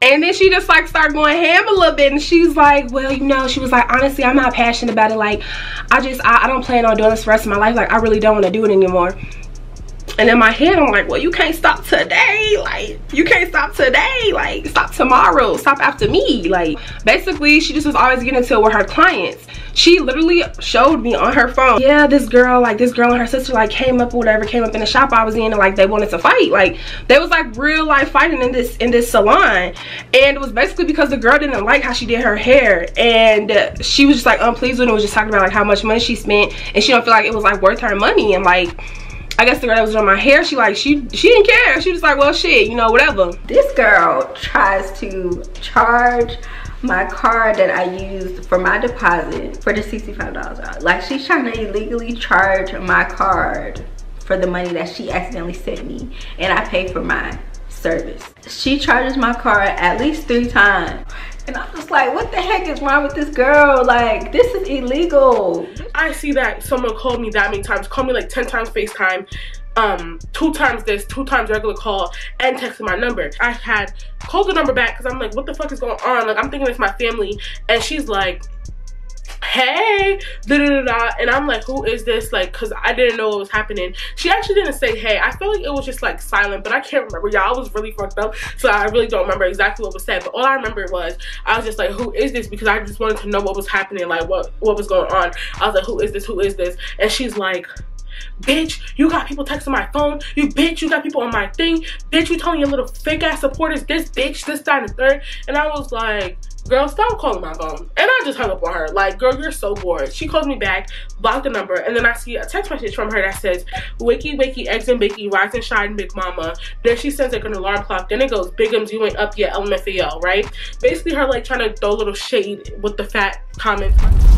And then she just like started going ham a little bit and she's like, well, you know, she was like, honestly, I'm not passionate about it. Like, I just, I, I don't plan on doing this for the rest of my life. Like, I really don't want to do it anymore. And in my head, I'm like, well, you can't stop today. Like, you can't stop today. Like, stop tomorrow. Stop after me. Like, basically, she just was always getting into it with her clients. She literally showed me on her phone. Yeah, this girl, like, this girl and her sister, like, came up or whatever, came up in the shop I was in, and, like, they wanted to fight. Like, they was, like, real life fighting in this, in this salon. And it was basically because the girl didn't like how she did her hair. And she was just, like, unpleased with it. was just talking about, like, how much money she spent. And she don't feel like it was, like, worth her money. And, like, I guess the girl that was on my hair, she like, she she didn't care. She was like, well, shit, you know, whatever. This girl tries to charge my card that I used for my deposit for the $65 Like she's trying to illegally charge my card for the money that she accidentally sent me and I pay for my service. She charges my card at least three times. And I'm just like, what the heck is wrong with this girl? Like, this is illegal. I see that someone called me that many times, called me like 10 times FaceTime, um, two times this, two times regular call, and texted my number. I had called the number back because I'm like, what the fuck is going on? Like, I'm thinking it's my family. And she's like, hey da, da, da, and i'm like who is this? Like because i didn't know what was happening. She actually didn't say hey. I feel like it was just like silent but i can't remember. Y'all was really fucked up so i really don't remember exactly what was said. But all i remember was i was just like who is this? Because i just wanted to know what was happening like what what was going on. I was like who is this? Who is this? And she's like bitch, you got people texting my phone, you bitch, you got people on my thing, bitch, you telling your little fake ass supporters this bitch, this, that, and third. And I was like, girl, stop calling my phone. And I just hung up on her. Like, girl, you're so bored. She calls me back, block the number, and then I see a text message from her that says, Wakey, wakey, eggs and bakey, rise and shine, big mama. Then she sends like an alarm clock. Then it goes, Bigums, you ain't up yet, LMFAO, right? Basically her like trying to throw a little shade with the fat comments.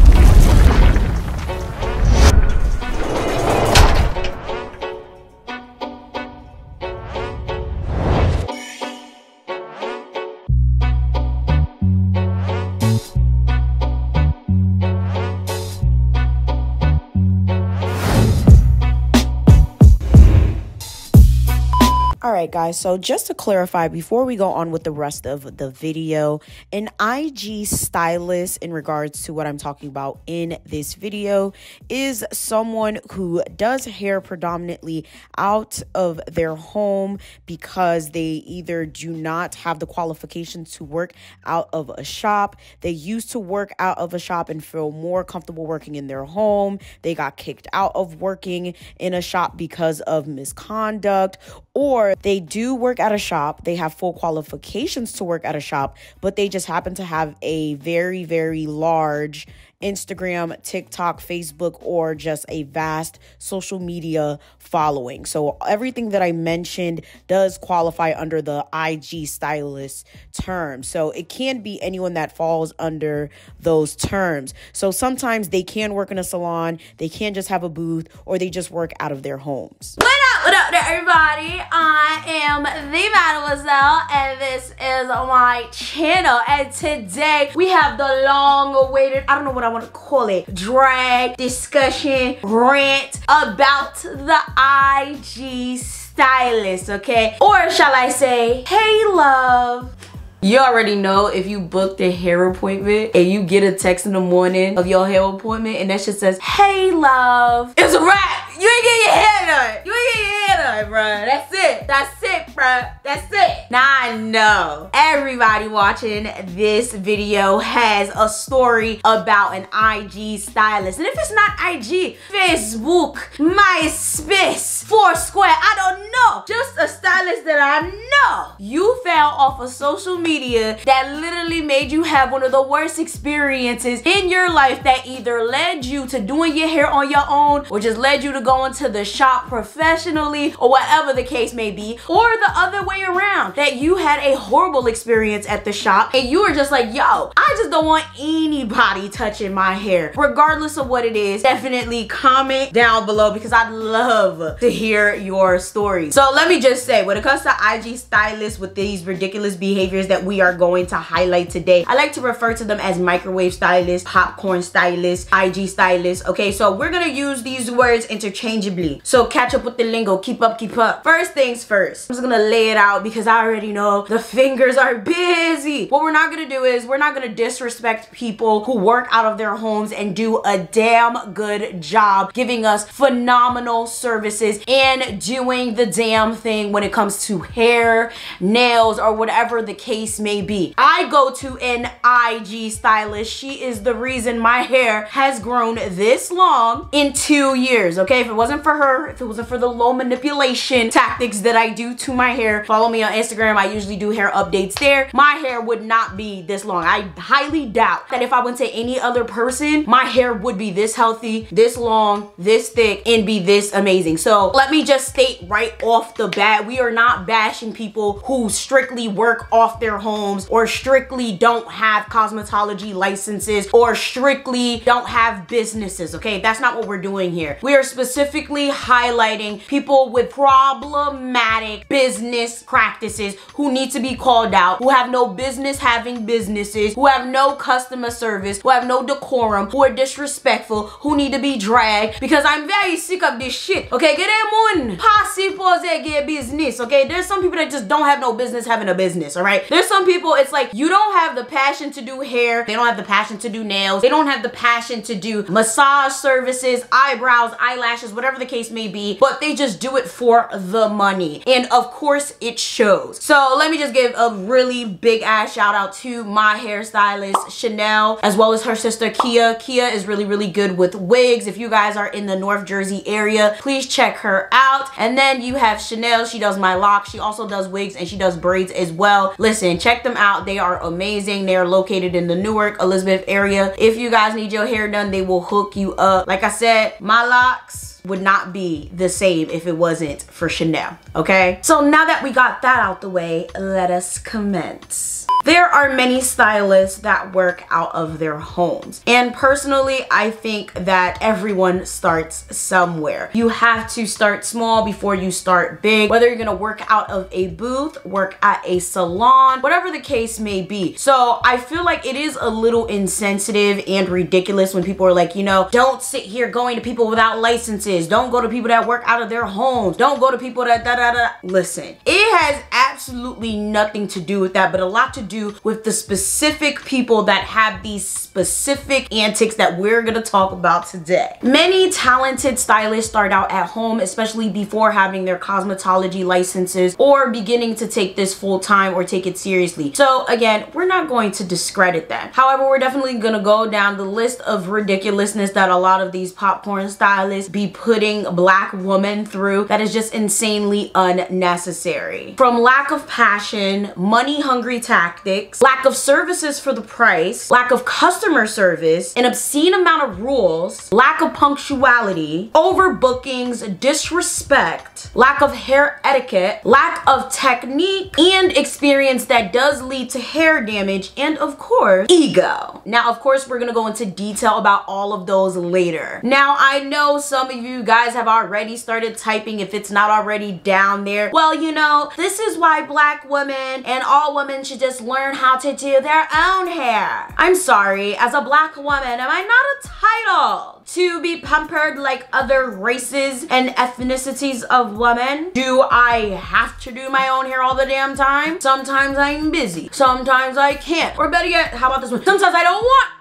Right, guys. So just to clarify, before we go on with the rest of the video, an IG stylist, in regards to what I'm talking about in this video, is someone who does hair predominantly out of their home because they either do not have the qualifications to work out of a shop, they used to work out of a shop and feel more comfortable working in their home, they got kicked out of working in a shop because of misconduct, or they do work at a shop, they have full qualifications to work at a shop, but they just happen to have a very, very large Instagram, TikTok, Facebook, or just a vast social media following. So, everything that I mentioned does qualify under the IG stylist term. So, it can be anyone that falls under those terms. So, sometimes they can work in a salon, they can just have a booth, or they just work out of their homes. What up everybody? I am Thee Mademoiselle, and this is my channel. And today we have the long awaited, I don't know what I want to call it, drag, discussion, rant about the IG stylist, okay? Or shall I say, hey love. You already know if you booked a hair appointment and you get a text in the morning of your hair appointment and that shit says, hey love, it's a wrap. You ain't getting your hair done. You ain't getting your hair done, bro. That's it. That's it, bro. That's it. Now I know everybody watching this video has a story about an IG stylist. And if it's not IG, Facebook, MySpace, Foursquare, I don't know. Just a stylist that I know. You fell off of social media that literally made you have one of the worst experiences in your life that either led you to doing your hair on your own or just led you to go going to the shop professionally or whatever the case may be, or the other way around, that you had a horrible experience at the shop and you were just like, yo, I just don't want anybody touching my hair, regardless of what it is. Definitely comment down below because I'd love to hear your story. So let me just say, when it comes to IG stylists with these ridiculous behaviors that we are going to highlight today, I like to refer to them as microwave stylists, popcorn stylists, IG stylists. Okay, so we're gonna use these words interchangeably interchangeably. So catch up with the lingo. Keep up, keep up. First things first. I'm just gonna lay it out because I already know the fingers are busy. What we're not gonna do is we're not gonna disrespect people who work out of their homes and do a damn good job giving us phenomenal services and doing the damn thing when it comes to hair, nails, or whatever the case may be. I go to an IG stylist. She is the reason my hair has grown this long in two years, okay? If it wasn't for her, if it wasn't for the low manipulation tactics that I do to my hair, follow me on Instagram. I usually do hair updates there. My hair would not be this long. I highly doubt that if I went to any other person, my hair would be this healthy, this long, this thick, and be this amazing. So let me just state right off the bat, we are not bashing people who strictly work off their homes or strictly don't have cosmetology licenses or strictly don't have businesses, okay? That's not what we're doing here. We are specifically highlighting people with problematic business practices who need to be called out, who have no business having businesses, who have no customer service, who have no decorum, who are disrespectful, who need to be dragged because I'm very sick of this shit. Okay, get them on. Passy pose get business. Okay, there's some people that just don't have no business having a business. All right, there's some people it's like you don't have the passion to do hair, they don't have the passion to do nails, they don't have the passion to do massage services, eyebrows, eyelashes, whatever the case may be, but they just do it for the money. And of course, it shows. So let me just give a really big ass shout out to my hairstylist, Chanell, as well as her sister, Kia. Kia is really, really good with wigs. If you guys are in the North Jersey area, please check her out. And then you have Chanell. She does my locks. She also does wigs and she does braids as well. Listen, check them out. They are amazing. They are located in the Newark, Elizabeth area. If you guys need your hair done, they will hook you up. Like I said, my locks would not be the same if it wasn't for Chanell, okay? So now that we got that out the way, let us commence. There are many stylists that work out of their homes. And personally, I think that everyone starts somewhere. You have to start small before you start big. Whether you're gonna work out of a booth, work at a salon, whatever the case may be. So I feel like it is a little insensitive and ridiculous when people are like, you know, don't sit here going to people without licenses. Don't go to people that work out of their homes. Don't go to people that da da da. Listen, it has absolutely nothing to do with that, but a lot to do with the specific people that have these specific antics that we're gonna talk about today. Many talented stylists start out at home, especially before having their cosmetology licenses or beginning to take this full time or take it seriously. So again, we're not going to discredit that. However, we're definitely gonna go down the list of ridiculousness that a lot of these popcorn stylists be putting black women through that is just insanely unnecessary. From lack of passion, money hungry tactics, lack of services for the price, lack of customer service, an obscene amount of rules, lack of punctuality, overbookings, disrespect, lack of hair etiquette, lack of technique, and experience that does lead to hair damage, and of course, ego. Now, of course, we're gonna go into detail about all of those later. Now, I know some of you guys have already started typing if it's not already down there. Well, you know, this is why black women and all women should just learn how to do their own hair. I'm sorry, as a black woman, am I not entitled to be pampered like other races and ethnicities of women? Do I have to do my own hair all the damn time? Sometimes I'm busy. Sometimes I can't. Or better yet, how about this one? Sometimes I don't want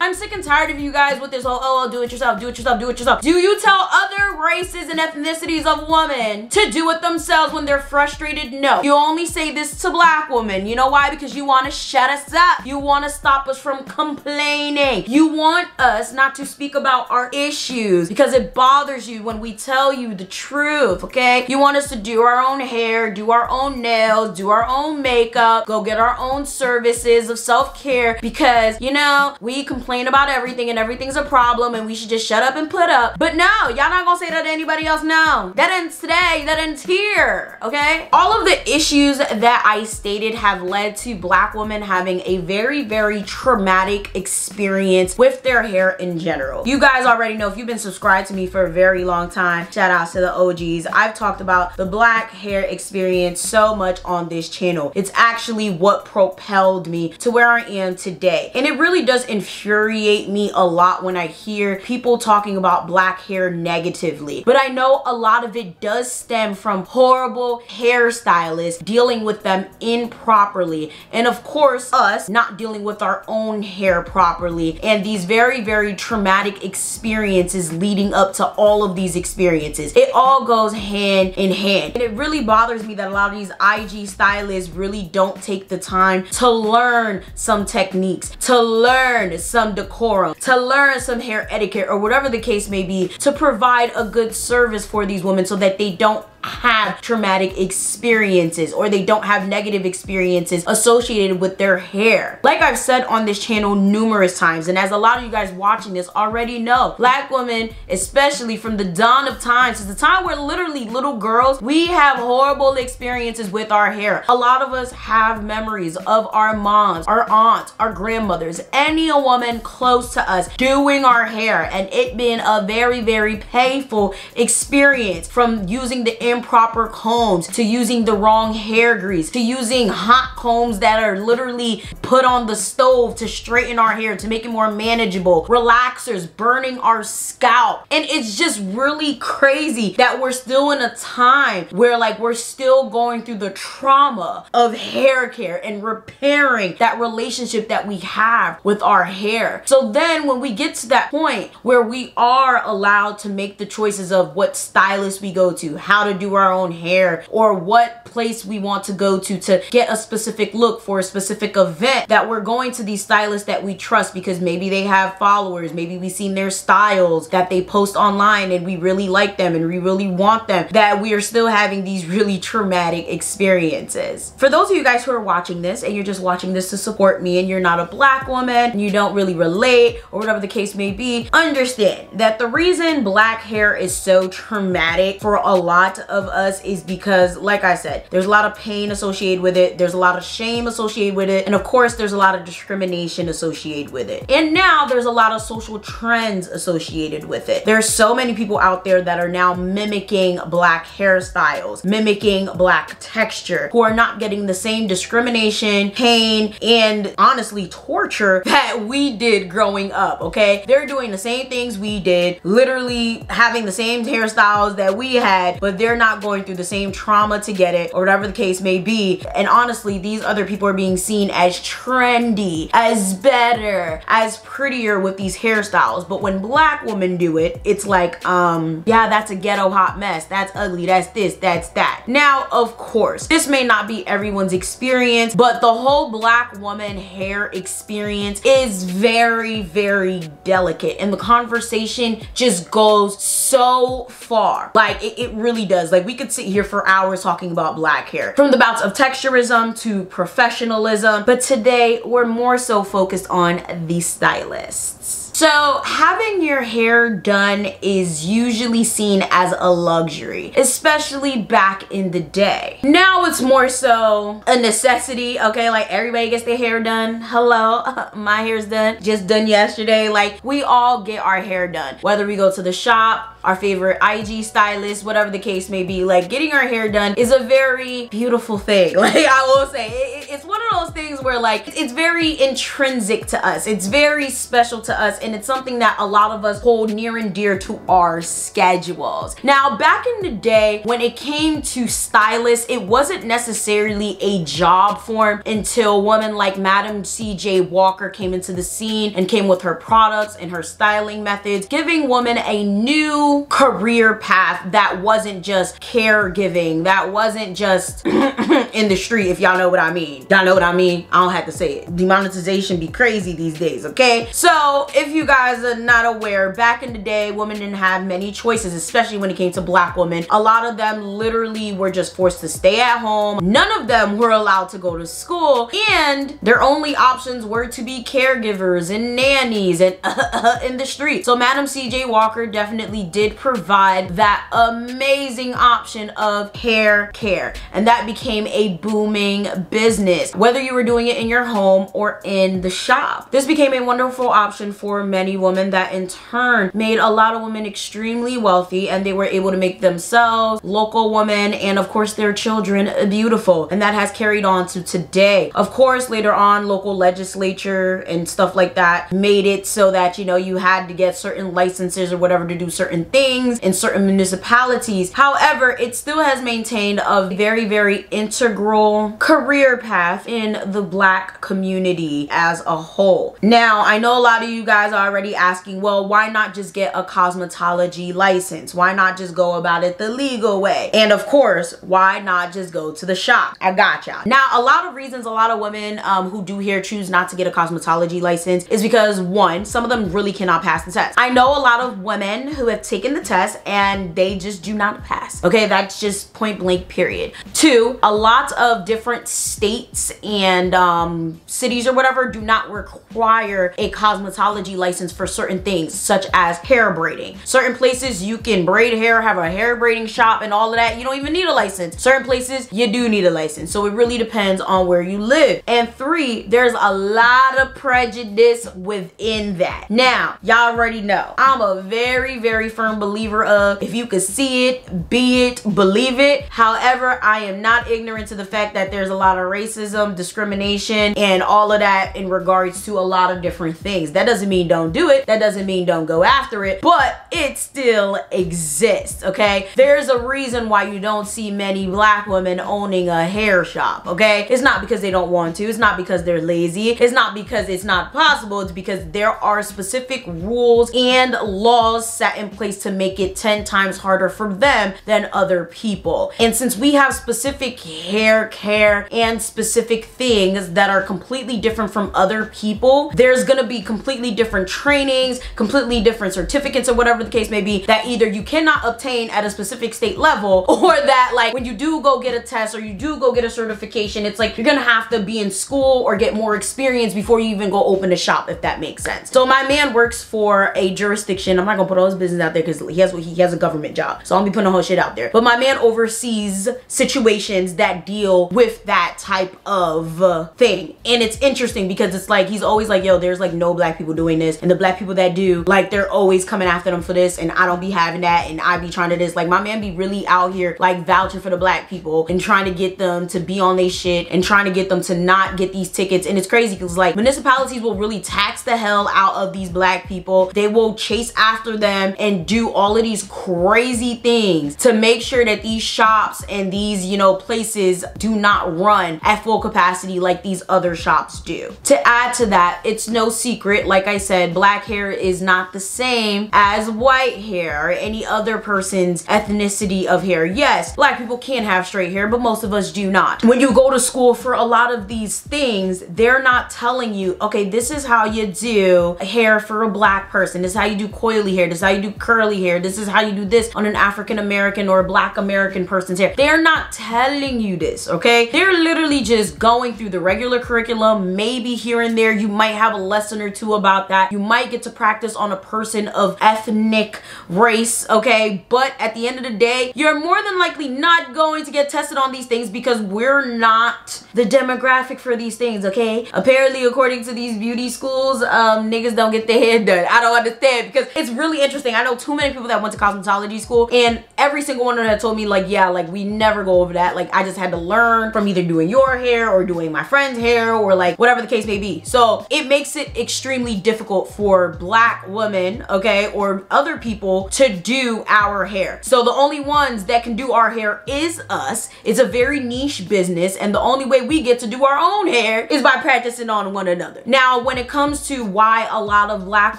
I'm sick and tired of you guys with this whole, oh, oh, do it yourself, do it yourself, do it yourself. Do you tell other races and ethnicities of women to do it themselves when they're frustrated? No. You only say this to black women. You know why? Because you want to shut us up. You want to stop us from complaining. You want us not to speak about our issues because it bothers you when we tell you the truth, okay? You want us to do our own hair, do our own nails, do our own makeup, go get our own services of self-care because, you know, we complain about everything and everything's a problem and we should just shut up and put up. But no, y'all not gonna say that to anybody else now. That ends today, that ends here, okay? All of the issues that I stated have led to black women having a very, very traumatic experience with their hair in general. You guys already know if you've been subscribed to me for a very long time, shout out to the OGs. I've talked about the black hair experience so much on this channel. It's actually what propelled me to where I am today. And it really does infuriate me a lot when I hear people talking about black hair negatively. But I know a lot of it does stem from horrible hairstylists dealing with them improperly. And of course, us not dealing with our own hair properly and these very, very traumatic experiences leading up to all of these experiences. It all goes hand in hand. And it really bothers me that a lot of these IG stylists really don't take the time to learn some techniques, to learn some decorum, to learn some hair etiquette or whatever the case may be to provide a good service for these women so that they don't have traumatic experiences or they don't have negative experiences associated with their hair. Like I've said on this channel numerous times and as a lot of you guys watching this already know, black women, especially from the dawn of time, since the time where literally little girls, we have horrible experiences with our hair. A lot of us have memories of our moms, our aunts, our grandmothers, any woman close to us doing our hair and it being a very, very painful experience from using the improper combs, to using the wrong hair grease, to using hot combs that are literally put on the stove to straighten our hair, to make it more manageable, relaxers, burning our scalp. And it's just really crazy that we're still in a time where like we're still going through the trauma of hair care and repairing that relationship that we have with our hair. So then when we get to that point where we are allowed to make the choices of what stylist we go to, how to do our own hair or what place we want to go to to get a specific look for a specific event that we're going to these stylists that we trust because maybe they have followers maybe we've seen their styles that they post online and we really like them and we really want them that we are still having these really traumatic experiences. For those of you guys who are watching this and you're just watching this to support me and you're not a black woman and you don't really relate or whatever the case may be understand that the reason black hair is so traumatic for a lot of us is because, like I said, there's a lot of pain associated with it. There's a lot of shame associated with it. And of course, there's a lot of discrimination associated with it. And now there's a lot of social trends associated with it. There's so many people out there that are now mimicking black hairstyles, mimicking black texture, who are not getting the same discrimination, pain, and honestly torture that we did growing up, okay? They're doing the same things we did, literally having the same hairstyles that we had, but they're not not going through the same trauma to get it or whatever the case may be. And honestly, these other people are being seen as trendy, as better, as prettier with these hairstyles. But when black women do it, it's like, um, yeah, that's a ghetto hot mess. That's ugly. That's this, that's that. Now, of course, this may not be everyone's experience, but the whole black woman hair experience is very, very delicate. And the conversation just goes so far. Like, it, it really does. Like we could sit here for hours talking about black hair. From the bouts of texturism to professionalism. But today we're more so focused on the stylists. So having your hair done is usually seen as a luxury, especially back in the day. Now it's more so a necessity, okay? Like everybody gets their hair done. Hello, my hair's done, just done yesterday. Like we all get our hair done, whether we go to the shop, our favorite IG stylist, whatever the case may be. Like getting our hair done is a very beautiful thing. Like I will say, it, it's one of those things where like it's very intrinsic to us. It's very special to us and it's something that a lot of us hold near and dear to our schedules. Now, back in the day when it came to stylists, it wasn't necessarily a job form until women like Madam CJ Walker came into the scene and came with her products and her styling methods, giving women a new career path that wasn't just caregiving, that wasn't just in the street, if y'all know what I mean. Y'all know what I mean? I don't have to say it. Demonetization be crazy these days, okay? So if you guys are not aware, back in the day, women didn't have many choices, especially when it came to black women. A lot of them literally were just forced to stay at home. None of them were allowed to go to school and their only options were to be caregivers and nannies and in the street. So Madam CJ Walker definitely did did provide that amazing option of hair care. And that became a booming business, whether you were doing it in your home or in the shop. This became a wonderful option for many women that in turn made a lot of women extremely wealthy and they were able to make themselves, local women, and of course their children beautiful. And that has carried on to today. Of course, later on, local legislature and stuff like that made it so that, you know, you had to get certain licenses or whatever to do certain things in certain municipalities. However, it still has maintained a very, very integral career path in the black community as a whole. Now, I know a lot of you guys are already asking, well, why not just get a cosmetology license? Why not just go about it the legal way? And of course, why not just go to the shop? I got y'all. Now, a lot of reasons a lot of women um, who do here choose not to get a cosmetology license is because one, some of them really cannot pass the test. I know a lot of women who have taken the test and they just do not pass. Okay, that's just point blank period. Two, a lot of different states and um, cities or whatever do not require a cosmetology license for certain things such as hair braiding. Certain places you can braid hair, have a hair braiding shop and all of that. You don't even need a license. Certain places you do need a license. So it really depends on where you live. And three, there's a lot of prejudice within that. Now, y'all already know, I'm a very, very firm believer of if you can see it, be it, believe it. However, I am not ignorant to the fact that there's a lot of racism, discrimination, and all of that in regards to a lot of different things. That doesn't mean don't do it. That doesn't mean don't go after it, but it still exists, okay? There's a reason why you don't see many black women owning a hair shop, okay? It's not because they don't want to. It's not because they're lazy. It's not because it's not possible. It's because there are specific rules and laws set in place to make it 10 times harder for them than other people. And since we have specific hair care and specific things that are completely different from other people, there's gonna be completely different trainings, completely different certificates or whatever the case may be that either you cannot obtain at a specific state level or that like when you do go get a test or you do go get a certification, it's like you're gonna have to be in school or get more experience before you even go open a shop if that makes sense. So my man works for a jurisdiction. I'm not gonna put all his business out there because he has he has a government job. So I'm be putting the whole shit out there. But my man oversees situations that deal with that type of uh, thing. And it's interesting because it's like he's always like, yo, there's like no black people doing this. And the black people that do, like they're always coming after them for this. And I don't be having that. And I be trying to this. Like my man be really out here like vouching for the black people and trying to get them to be on their shit and trying to get them to not get these tickets. And it's crazy because like municipalities will really tax the hell out of these black people. They will chase after them and do all of these crazy things to make sure that these shops and these, you know, places do not run at full capacity like these other shops do. To add to that, it's no secret, like I said, black hair is not the same as white hair or any other person's ethnicity of hair. Yes, black people can have straight hair, but most of us do not. When you go to school for a lot of these things, they're not telling you, okay, this is how you do hair for a black person. This is how you do coily hair. This is how you do curly hair. This is how you do this on an African American or black American person's hair. They're not telling you this, okay? They're literally just going through the regular curriculum. Maybe here and there you might have a lesson or two about that. You might get to practice on a person of ethnic race, okay? But at the end of the day, you're more than likely not going to get tested on these things because we're not the demographic for these things, okay? Apparently, according to these beauty schools, um, niggas don't get their hair done. I don't understand because it's really interesting. I know too many people that went to cosmetology school and every single one of them told me like, yeah, like we never go over that. Like I just had to learn from either doing your hair or doing my friend's hair or like whatever the case may be. So it makes it extremely difficult for black women, okay, or other people to do our hair. So the only ones that can do our hair is us. It's a very niche business and the only way we get to do our own hair is by practicing on one another. Now, when it comes to why a lot of black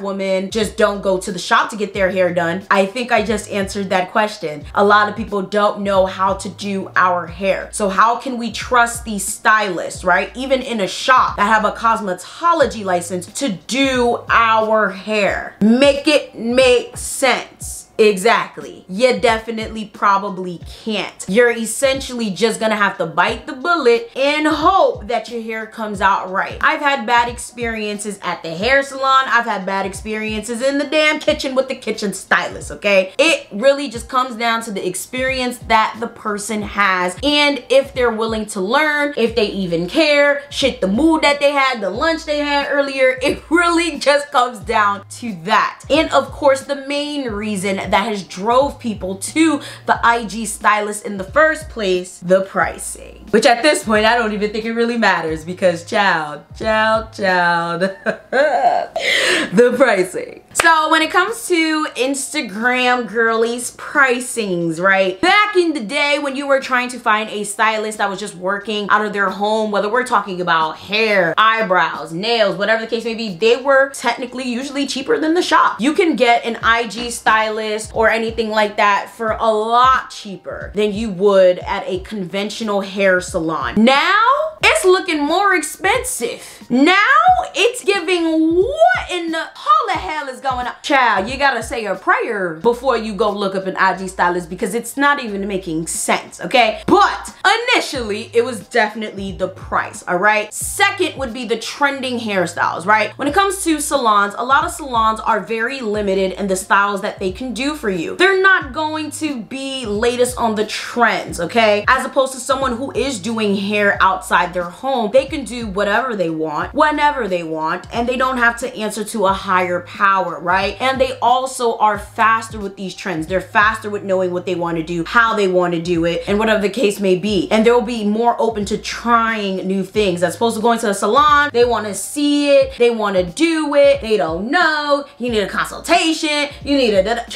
women just don't go to the shop to get their hair done, I think I just answered that question. A lot of people don't know how to do our hair. So how can we trust these stylists, right? Even in a shop that have a cosmetology license to do our hair. Make it make sense. Exactly. You definitely probably can't. You're essentially just gonna have to bite the bullet and hope that your hair comes out right. I've had bad experiences at the hair salon. I've had bad experiences in the damn kitchen with the kitchen stylist, okay? It really just comes down to the experience that the person has and if they're willing to learn, if they even care, shit, the mood that they had, the lunch they had earlier, it really just comes down to that. And of course, the main reason that has drove people to the IG stylist in the first place, the pricing. Which at this point, I don't even think it really matters because child, child, child, the pricing. So when it comes to Instagram girlies pricings, right? Back in the day when you were trying to find a stylist that was just working out of their home, whether we're talking about hair, eyebrows, nails, whatever the case may be, they were technically usually cheaper than the shop. You can get an IG stylist or anything like that for a lot cheaper than you would at a conventional hair salon. Now, it's looking more expensive. Now, it's giving what in the holy hell is going on? Child, you gotta say a prayer before you go look up an IG stylist because it's not even making sense, okay? But initially, it was definitely the price, all right? Second would be the trending hairstyles, right? When it comes to salons, a lot of salons are very limited in the styles that they can do for you. They're not going to be latest on the trends, okay? As opposed to someone who is doing hair outside their home, they can do whatever they want, whenever they want, and they don't have to answer to a higher power, right? And they also are faster with these trends. They're faster with knowing what they want to do, how they want to do it, and whatever the case may be. And they'll be more open to trying new things. As opposed to going to a salon, they want to see it, they want to do it, they don't know, you need a consultation, you need a da -da.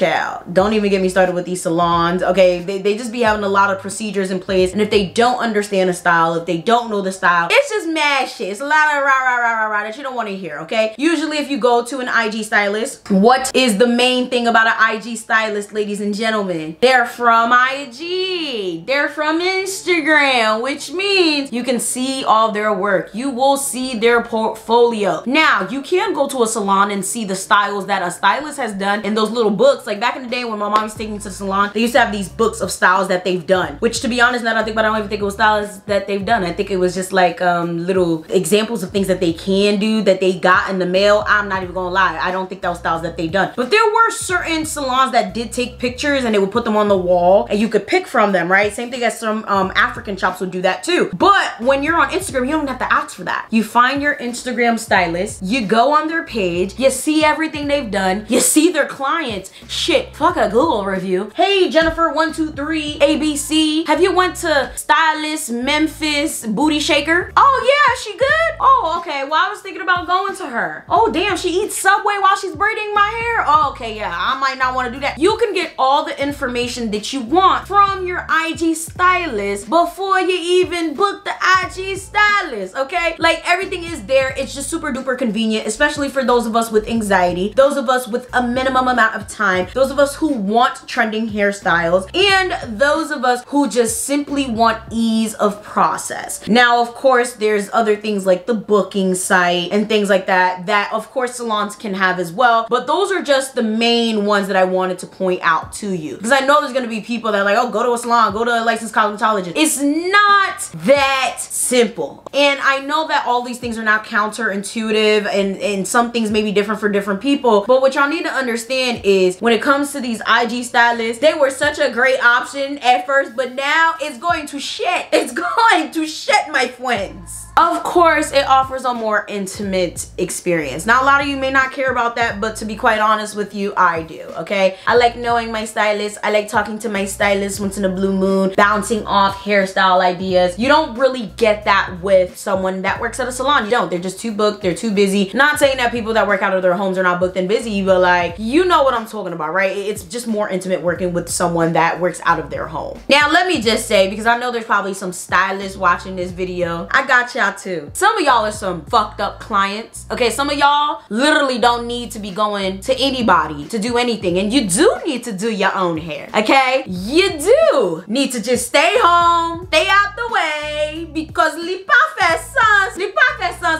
Don't even get me started with these salons, okay? They, they just be having a lot of procedures in place, and if they don't understand a style, if they don't know the style, it's just mad shit. It's a lot of rah rah rah rah rah that you don't want to hear, okay? Usually if you go to an IG stylist, what is the main thing about an IG stylist, ladies and gentlemen? They're from IG. They're from Instagram, which means you can see all their work. You will see their portfolio. Now, you can go to a salon and see the styles that a stylist has done in those little books. Like back in the day when my mom was taking me to the salon, they used to have these books of styles that they've done. Which to be honest, now that I don't think about it, I don't even think it was styles that they've done. I think it was just like um, little examples of things that they can do that they got in the mail. I'm not even gonna lie. I don't think that was styles that they've done. But there were certain salons that did take pictures and they would put them on the wall and you could pick from them, right? Same thing as some um, African shops would do that too. But when you're on Instagram, you don't have to ask for that. You find your Instagram stylist, you go on their page, you see everything they've done, you see their clients. Shit, fuck a Google review. Hey, Jennifer123 ABC, have you went to Stylist Memphis Booty Shaker? Oh yeah, she good? Oh, okay. Well, I was thinking about going to her. Oh, damn, she eats Subway while she's braiding my hair? Oh, okay, yeah, I might not want to do that. You can get all the information that you want from your IG stylist before you even book the IG stylist, okay? Like everything is there. It's just super duper convenient, especially for those of us with anxiety, those of us with a minimum amount of time, those of us who want trending hairstyles, and those of us who just simply want ease of process. Now, of course, there's other things like the booking site and things like that, that of course salons can have as well, but those are just the main ones that I wanted to point out to you. Because I know there's gonna be people that are like, oh, go to a salon, go to a licensed cosmetologist. It's not that simple. And I know that all these things are not counterintuitive and, and some things may be different for different people, but what y'all need to understand is when it comes to these IG stylists, they were such a great option at first, but now it's going to shit. It's going to shit, my friends. Of course, it offers a more intimate experience. Now, a lot of you may not care about that, but to be quite honest with you, I do, okay? I like knowing my stylist. I like talking to my stylist once in a blue moon, bouncing off hairstyle ideas. You don't really get that with someone that works at a salon. You don't. They're just too booked. They're too busy. Not saying that people that work out of their homes are not booked and busy, but like, you know what I'm talking about, right? It's just more intimate working with someone that works out of their home. Now, let me just say, because I know there's probably some stylists watching this video, I got you y'all too. Some of y'all are some fucked up clients. Okay, some of y'all literally don't need to be going to anybody to do anything. And you do need to do your own hair. Okay? You do need to just stay home, stay out the way, because li pas sens, li.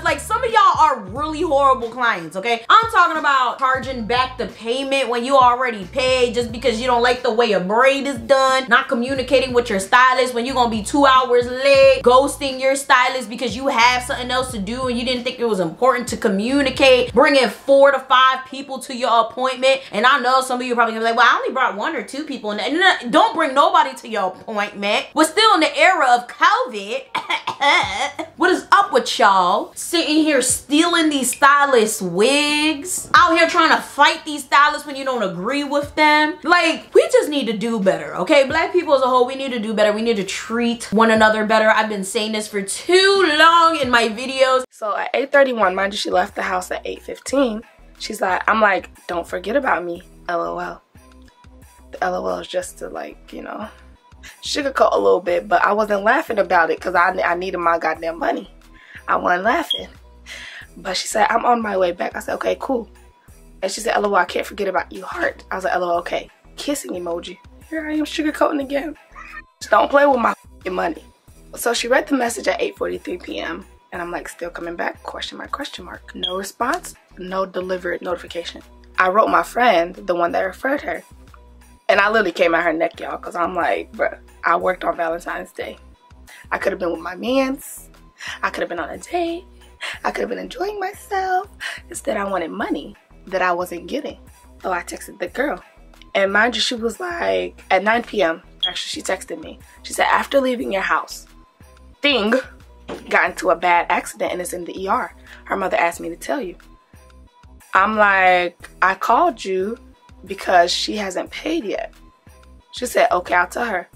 Like some of y'all are really horrible clients, okay? I'm talking about charging back the payment when you already paid just because you don't like the way a braid is done, not communicating with your stylist when you're gonna be two hours late, ghosting your stylist because you have something else to do and you didn't think it was important to communicate, bringing four to five people to your appointment. And I know some of you probably gonna be like, well, I only brought one or two people. And don't bring nobody to your appointment. We're still in the era of COVID. what is up with y'all? Sitting here stealing these stylists wigs, out here trying to fight these stylists when you don't agree with them. Like, we just need to do better, okay? Black people as a whole, we need to do better. We need to treat one another better. I've been saying this for too long in my videos. So at 8.31, mind you, she left the house at 8.15. She's like, I'm like, don't forget about me, LOL. The LOL is just to like, you know, sugarcoat a little bit, but I wasn't laughing about it because I, I needed my goddamn money. I wasn't laughing. But she said, I'm on my way back. I said, okay, cool. And she said, LOL, I can't forget about you, heart. I was like, LOL, okay. Kissing emoji. Here I am sugarcoating again. Just don't play with my money. So she read the message at 8.43 p.m. And I'm like, still coming back? Question mark, question mark. No response, no delivered notification. I wrote my friend, the one that referred her. And I literally came at her neck, y'all, because I'm like, bruh, I worked on Valentine's Day. I could have been with my mans. I could have been on a date. I could have been enjoying myself. Instead, I wanted money that I wasn't getting. So I texted the girl. And mind you, she was like, at 9 p.m., actually, she texted me. She said, after leaving your house, Thing got into a bad accident and is in the ER. Her mother asked me to tell you. I'm like, I called you because she hasn't paid yet. She said, okay, I'll tell her.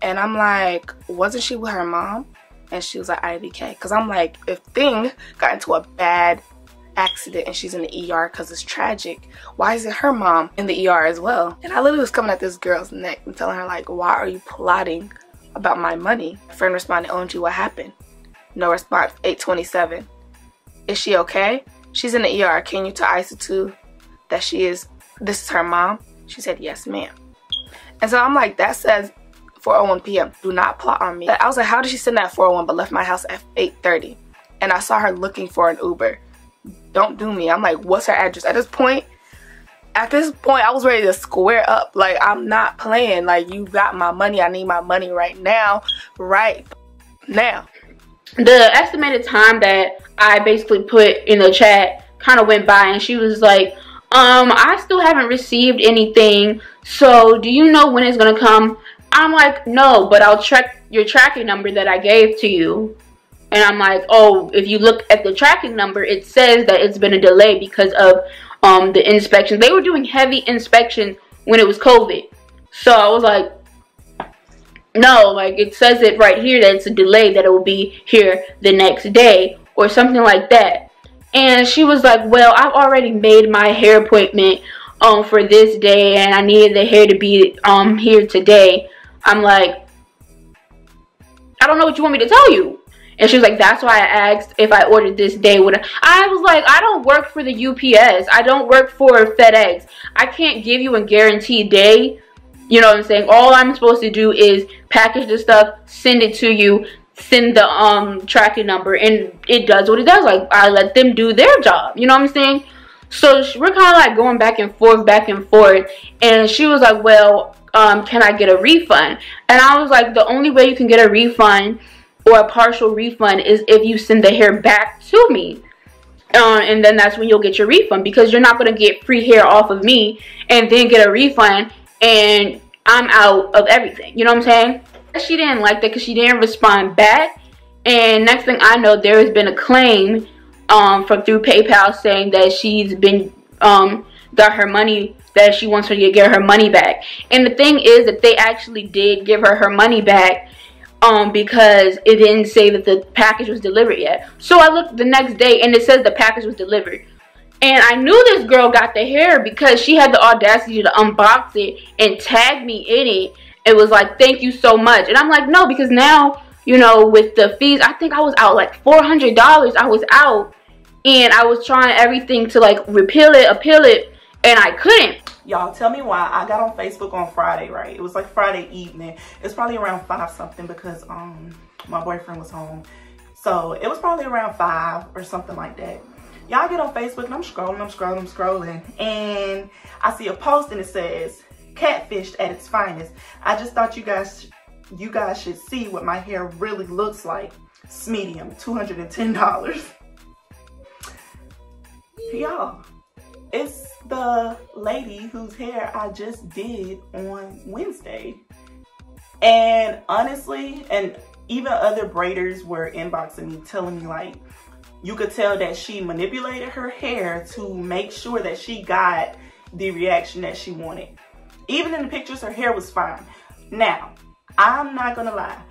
And I'm like, wasn't she with her mom? And she was like, IDK. Because I'm like, if Thing got into a bad accident and she's in the ER because it's tragic, why isn't her mom in the ER as well? And I literally was coming at this girl's neck and telling her, like, why are you plotting about my money? Friend responded, OMG, what happened? No response, 827. Is she okay? She's in the ER. Can you tell Isa too that she is, this is her mom? She said, yes, ma'am. And so I'm like, that says 4.01 p.m. Do not plot on me. I was like, how did she send that 4.01 but left my house at 8.30? And I saw her looking for an Uber. Don't do me. I'm like, what's her address? At this point, at this point, I was ready to square up. Like, I'm not playing. Like, you got my money. I need my money right now. Right now. The estimated time that I basically put in the chat kind of went by and she was like, um, I still haven't received anything. So, do you know when it's to come? I'm like, no, but I'll check your tracking number that I gave to you. And I'm like, oh, if you look at the tracking number, it says that it's been a delay because of um, the inspection. They were doing heavy inspection when it was COVID. So I was like, no, like it says it right here that it's a delay that it will be here the next day or something like that. And she was like, well, I've already made my hair appointment um, for this day and I needed the hair to be um, here today. I'm like, I don't know what you want me to tell you. And she was like, that's why I asked if I ordered this day. Would I? I was like, I don't work for the UPS. I don't work for FedEx. I can't give you a guaranteed day. You know what I'm saying? All I'm supposed to do is package the stuff, send it to you, send the um tracking number, and it does what it does. Like, I let them do their job. You know what I'm saying? So we're kind of like going back and forth, back and forth. And she was like, well, um, can I get a refund? And I was like, the only way you can get a refund or a partial refund is if you send the hair back to me. Uh, and then that's when you'll get your refund because you're not going to get free hair off of me and then get a refund and I'm out of everything. You know what I'm saying? She didn't like that because she didn't respond back. And next thing I know, there has been a claim um, from through PayPal saying that she's been um, got her money that she wants her to get her money back. And the thing is that they actually did give her her money back um, because it didn't say that the package was delivered yet. So I looked the next day and it says the package was delivered. And I knew this girl got the hair because she had the audacity to unbox it and tag me in it. It was like, thank you so much. And I'm like, no, because now you know, with the fees, I think I was out like $400. I was out and I was trying everything to like repeal it, appeal it, and I couldn't. Y'all tell me why I got on Facebook on Friday, right? It was like Friday evening. It's probably around five something because um my boyfriend was home. So it was probably around five or something like that. Y'all get on Facebook and I'm scrolling, I'm scrolling, I'm scrolling. And I see a post and it says, catfished at its finest. I just thought you guys you guys should see what my hair really looks like. It's medium, $210. Y'all, it's the lady whose hair I just did on Wednesday. And honestly, and even other braiders were inboxing me telling me like, you could tell that she manipulated her hair to make sure that she got the reaction that she wanted. Even in the pictures, her hair was fine. Now, I'm not gonna lie.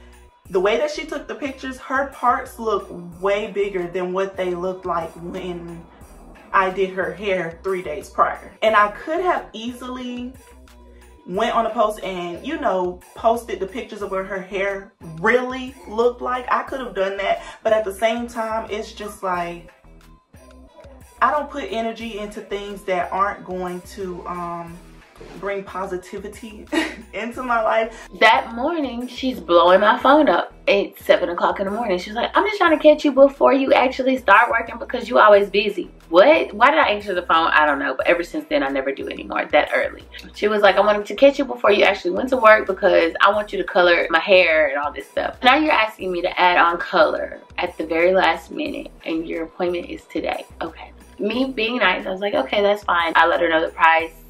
The way that she took the pictures, her parts look way bigger than what they looked like when I did her hair three days prior. And I could have easily went on a post and, you know, posted the pictures of what her hair really looked like. I could have done that. But at the same time, it's just like, I don't put energy into things that aren't going to, um, bring positivity into my life. That morning, she's blowing my phone up at 7 o'clock in the morning. She's like, I'm just trying to catch you before you actually start working because you always busy. What? Why did I answer the phone? I don't know. But ever since then, I never do anymore that early. She was like, I wanted to catch you before you actually went to work because I want you to color my hair and all this stuff. Now you're asking me to add on color at the very last minute and your appointment is today. Okay. Me being nice, I was like, okay, that's fine. I let her know the price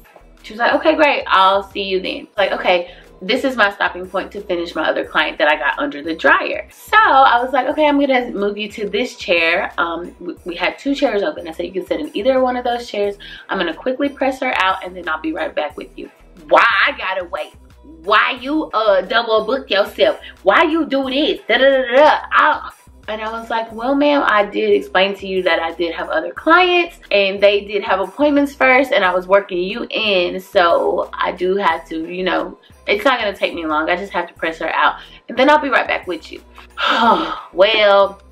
she was like, okay, great. I'll see you then. Like, okay, this is my stopping point to finish my other client that I got under the dryer. So I was like, okay, I'm gonna move you to this chair. Um, we, we had two chairs open. I said you can sit in either one of those chairs. I'm gonna quickly press her out and then I'll be right back with you. Why I gotta wait? Why you uh double book yourself? Why you do this? Da da da da. I, and I was like, well, ma'am, I did explain to you that I did have other clients and they did have appointments first and I was working you in. So I do have to, you know, it's not going to take me long. I just have to press her out and then I'll be right back with you. well,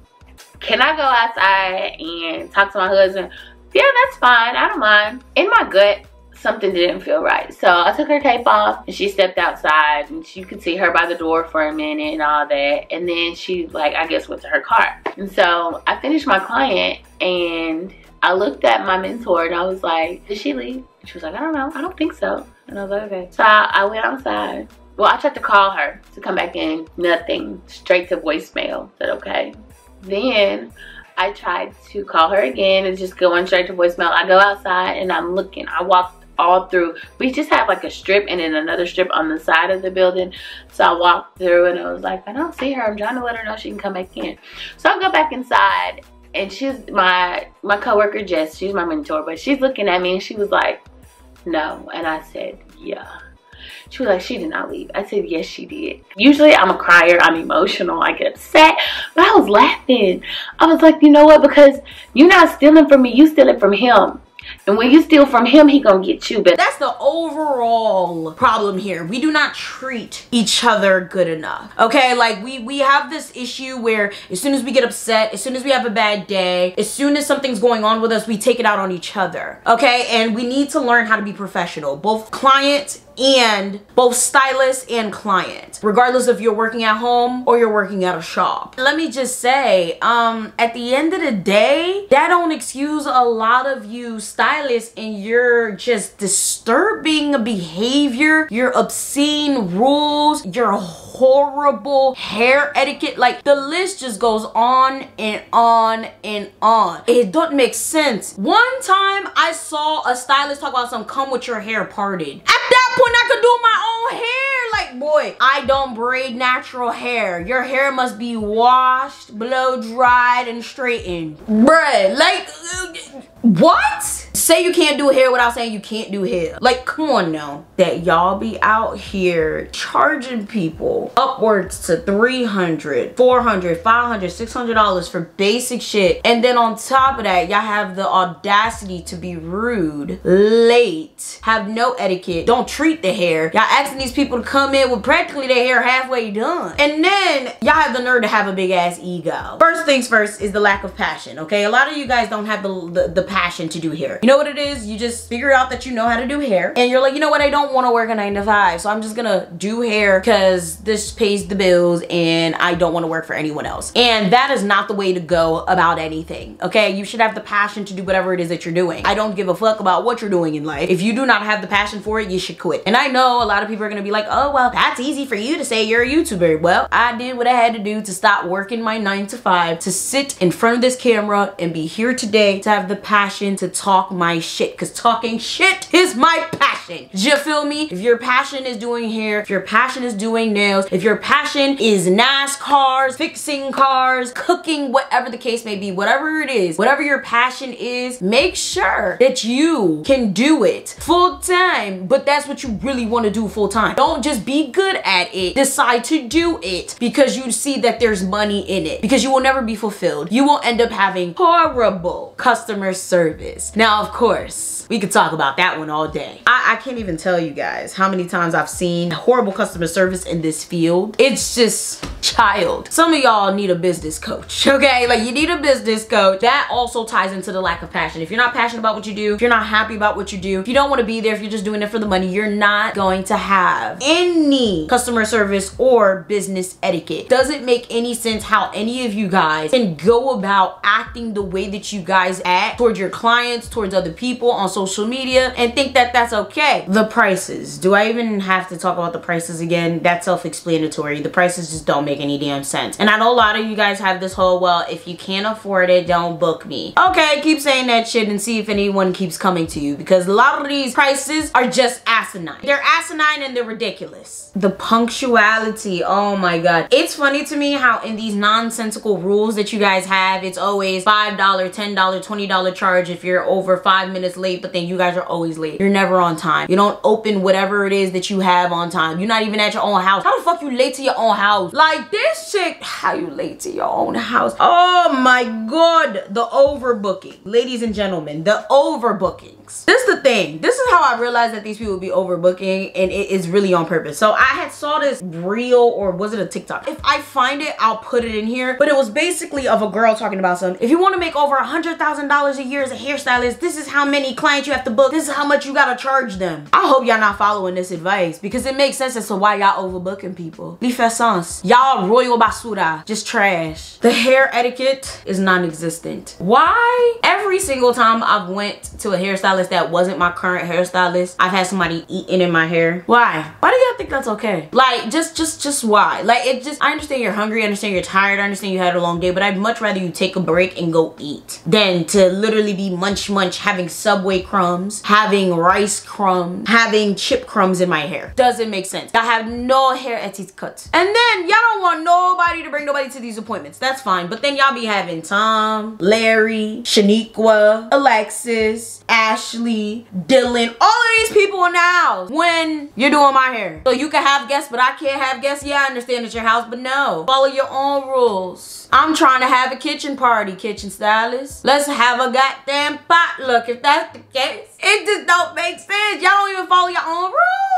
can I go outside and talk to my husband? Yeah, that's fine. I don't mind. In my gut, something didn't feel right. So I took her cape off and she stepped outside and you could see her by the door for a minute and all that. And then she like, I guess went to her car. And so I finished my client and I looked at my mentor and I was like, did she leave? And she was like, I don't know. I don't think so. And I was like, okay. So I, went outside. Well, I tried to call her to come back in. Nothing. Straight to voicemail. Said, okay. Then I tried to call her again and just going straight to voicemail. I go outside and I'm looking. I walk all through. We just have like a strip and then another strip on the side of the building. So I walked through and I was like, I don't see her. I'm trying to let her know she can come back in. So I go back inside and she's my my coworker Jess. She's my mentor, but she's looking at me and she was like, no. And I said, yeah. She was like, she did not leave. I said, yes, she did. Usually I'm a crier. I'm emotional. I get upset. But I was laughing. I was like, you know what? Because you're not stealing from me. You stealing from him. And when you steal from him, he gonna get you. But that's the overall problem here. We do not treat each other good enough. Okay, like we we have this issue where as soon as we get upset, as soon as we have a bad day, as soon as something's going on with us, we take it out on each other. Okay, and we need to learn how to be professional, both client and both stylist and client regardless if you're working at home or you're working at a shop. Let me just say um at the end of the day that don't excuse a lot of you stylists and your just disturbing behavior your obscene rules your horrible hair etiquette like the list just goes on and on and on it don't make sense one time i saw a stylist talk about some come with your hair parted at that point I could do my own hair. Like, boy, I don't braid natural hair. Your hair must be washed, blow dried, and straightened. Bruh, like, what? say you can't do hair without saying you can't do hair. Like, come on now. That y'all be out here charging people upwards to 300 400 500 600 dollars for basic shit and then on top of that y'all have the audacity to be rude late have no etiquette don't treat the hair y'all asking these people to come in with practically their hair halfway done and then y'all have the nerve to have a big ass ego first things first is the lack of passion okay a lot of you guys don't have the, the, the passion to do hair. You know what it is? You just figure out that you know how to do hair and you're like you know what? I don't want to work a nine to five so i'm just gonna do hair because this pays the bills and i don't want to work for anyone else. And that is not the way to go about anything okay? You should have the passion to do whatever it is that you're doing. I don't give a fuck about what you're doing in life. If you do not have the passion for it you should quit. And i know a lot of people are gonna be like oh well that's easy for you to say. You're a youtuber. Well i did what i had to do to stop working my nine to five to sit in front of this camera and be here today to have the passion to talk my shit because talking shit is my passion. You feel me? If your passion is doing hair if your passion is doing nails if your passion is nascars fixing cars cooking whatever the case may be whatever it is whatever your passion is make sure that you can do it full time but that's what you really want to do full time don't just be good at it. Decide to do it because you see that there's money in it because you will never be fulfilled. You will end up having horrible customer service now of course we could talk about that one all day. I, I can't even tell you guys how many times I've seen horrible customer service in this field. It's just child. Some of y'all need a business coach, okay? Like you need a business coach. That also ties into the lack of passion. If you're not passionate about what you do, if you're not happy about what you do, if you don't want to be there, if you're just doing it for the money, you're not going to have any customer service or business etiquette. Doesn't make any sense how any of you guys can go about acting the way that you guys act towards your clients, towards other people on social media and think that that's okay. The prices. Do I even have to talk about the prices again? That's self-explanatory. The prices just don't make any damn sense. And I know a lot of you guys have this whole, well, if you can't afford it, don't book me. Okay, keep saying that shit and see if anyone keeps coming to you because a lot of these prices are just asinine. They're asinine and they're ridiculous. The punctuality, oh my god. It's funny to me how in these nonsensical rules that you guys have, it's always $5, $10, $20 charge if you're over five minutes late, but then you guys are always late. You're never on time. You don't open whatever it is that you have on time. You're not even at your own house. How the fuck you late to your own house? Like this chick, how you late to your own house? Oh my god, the overbooking. Ladies and gentlemen, the overbookings. This is the thing. This is how I realized that these people be overbooking and it is really on purpose. So I had saw this reel or was it a TikTok? If I find it, I'll put it in here. But it was basically of a girl talking about something. If you want to make over a $100,000 a year as a hairstylist, this is how many clients you have to book. This is how much you gotta charge them. I hope y'all not following this advice because it makes sense as to why y'all overbooking people. Li fait. Y'all royal basura. Just trash. The hair etiquette is non-existent. Why? Every single time I've went to a hairstylist that wasn't my current hairstylist. I've had somebody eating in my hair. Why? Why do y'all think that's okay? Like, just, just, just why? Like, it just, I understand you're hungry, I understand you're tired, I understand you had a long day, but I'd much rather you take a break and go eat than to literally be munch munch having Subway crumbs, having rice crumbs, having chip crumbs in my hair. Doesn't make sense. I have no hair etiquette. And then y'all don't want nobody to bring nobody to these appointments. That's fine. But then y'all be having Tom, Larry, Shaniqua, Alexis, Ashley, Dylan, all of these people in the house when you're doing my hair. So you can have guests, but I can't have guests. Yeah, I understand it's your house, but no. Follow your own rules. I'm trying to have a kitchen party, kitchen stylist. Let's have a goddamn potluck if that's the case. It just don't make sense. Y'all don't even follow your own rules.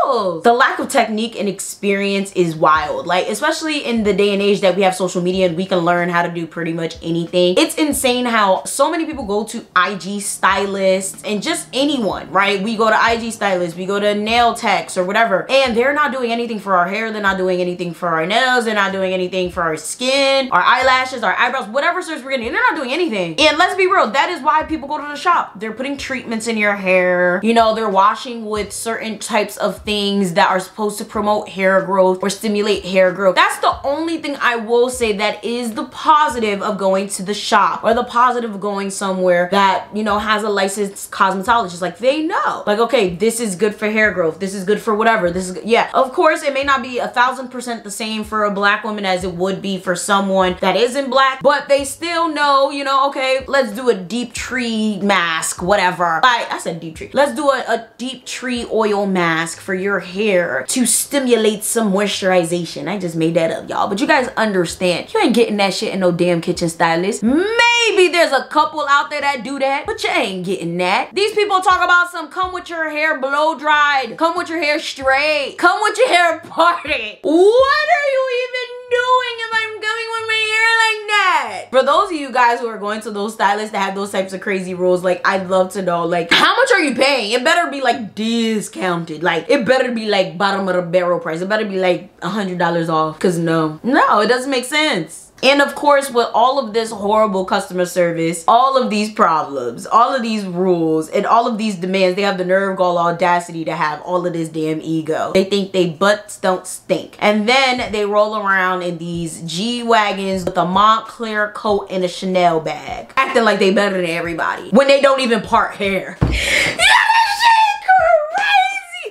Technique and experience is wild. Like, especially in the day and age that we have social media and we can learn how to do pretty much anything. It's insane how so many people go to IG stylists and just anyone, right? We go to IG stylists, we go to nail techs or whatever, and they're not doing anything for our hair. They're not doing anything for our nails. They're not doing anything for our skin, our eyelashes, our eyebrows, whatever service we're getting. They're not doing anything. And let's be real, that is why people go to the shop. They're putting treatments in your hair. You know, they're washing with certain types of things that are supposed to promote hair growth or stimulate hair growth. That's the only thing I will say that is the positive of going to the shop or the positive of going somewhere that, you know, has a licensed cosmetologist. Like they know, like, okay, this is good for hair growth. This is good for whatever. This is, yeah. Of course, it may not be a thousand percent the same for a black woman as it would be for someone that isn't black, but they still know, you know, okay, let's do a deep tree mask, whatever. Like, I said deep tree. Let's do a, a deep tree oil mask for your hair to stimulate some moisturization. I just made that up, y'all. But you guys understand, you ain't getting that shit in no damn kitchen stylist. Maybe there's a couple out there that do that, but you ain't getting that. These people talk about some come with your hair blow dried, come with your hair straight, come with your hair parted. What are you even doing if I'm going with my hair like that? For those of you guys who are going to those stylists that have those types of crazy rules, like I'd love to know, like how much are you paying? It better be like discounted. Like it better be like bottom of the barrel price. It better be like a hundred dollars off. Cause no, no, it doesn't make sense. And of course, with all of this horrible customer service, all of these problems, all of these rules, and all of these demands, they have the nerve, gall, audacity to have all of this damn ego. They think they butts don't stink. And then they roll around in these G-Wagons with a Moncler coat and a Chanel bag, acting like they better than everybody when they don't even part hair.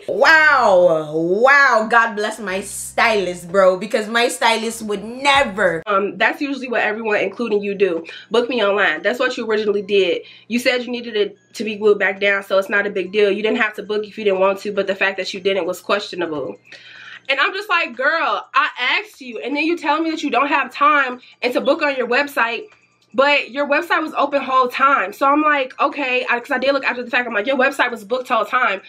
wow. Wow. God bless my stylist bro because my stylist would never. Um that's usually what everyone including you do. Book me online. That's what you originally did. You said you needed it to be glued back down so it's not a big deal. You didn't have to book if you didn't want to but the fact that you didn't was questionable. And I'm just like, girl, I asked you. And then you tell me that you don't have time and to book on your website but your website was open whole time. So i'm like okay because I, I, did look after the fact. I'm like your website was booked whole time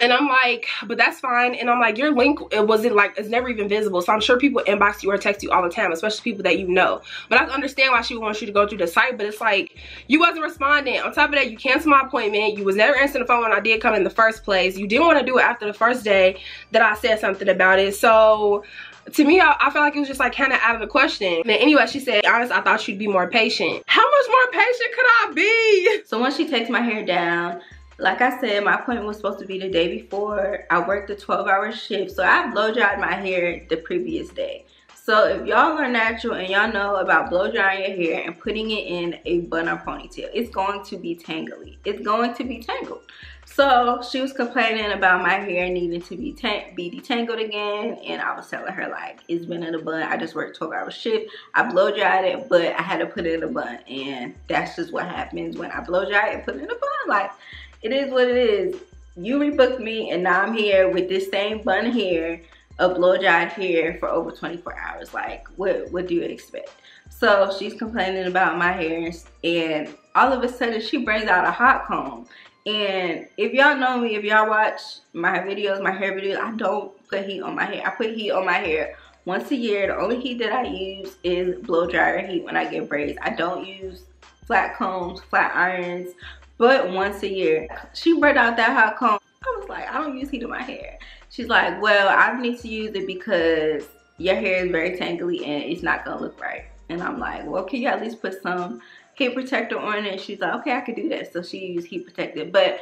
and I'm like, but that's fine. And I'm like, your link, it wasn't like, it's never even visible. So I'm sure people inbox you or text you all the time, especially people that you know. But I understand why she wants you to go through the site, but it's like, you wasn't responding. On top of that, you canceled my appointment. You was never answering the phone when I did come in the first place. You didn't want to do it after the first day that I said something about it. So to me, I, I felt like it was just like kind of out of the question. And anyway, she said, honest, I thought you'd be more patient. How much more patient could I be? So once she takes my hair down, like I said, my appointment was supposed to be the day before. I worked a 12 hour shift, so I blow dried my hair the previous day. So if y'all are natural and y'all know about blow drying your hair and putting it in a bun or ponytail, it's going to be tangly. It's going to be tangled. So she was complaining about my hair needing to be be detangled again. And I was telling her like, it's been in a bun. I just worked 12 hour shift. I blow dried it, but I had to put it in a bun. And that's just what happens when I blow dry it and put it in a bun. Like it is what it is. You rebooked me and now I'm here with this same bun hair, a blow dried hair for over 24 hours. Like, what, what do you expect? So she's complaining about my hair and all of a sudden she brings out a hot comb. And if y'all know me, if y'all watch my videos, my hair videos, I don't put heat on my hair. I put heat on my hair once a year. The only heat that I use is blow dryer heat when I get braids. I don't use flat combs, flat irons, but once a year. She brought out that hot comb. I was like, I don't use heat in my hair. She's like, well, I need to use it because your hair is very tangly and it's not gonna look right. And I'm like, well, can you at least put some heat protector on it? She's like, okay, I could do that. So she used heat protector. But